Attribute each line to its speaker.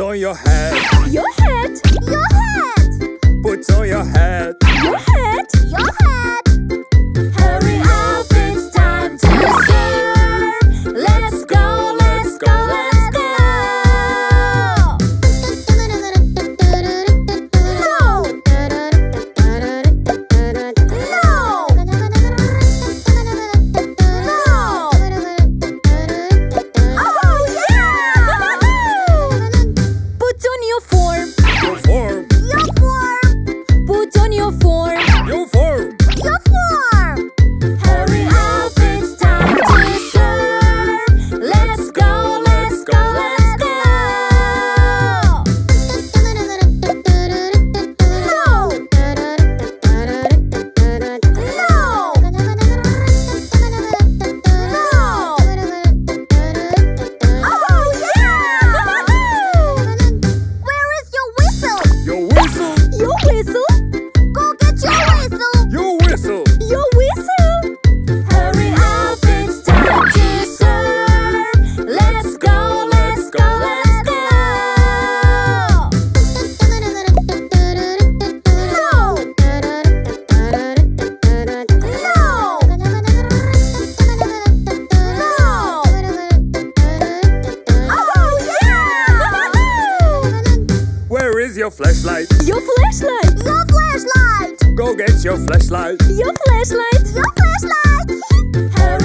Speaker 1: on your head.
Speaker 2: Your head.
Speaker 3: Your head.
Speaker 1: Put on your head.
Speaker 2: Your head.
Speaker 3: Your head.
Speaker 2: your
Speaker 1: flashlight.
Speaker 2: Your flashlight.
Speaker 3: Your flashlight.
Speaker 1: Go get your flashlight.
Speaker 2: Your flashlight.
Speaker 3: Your flashlight.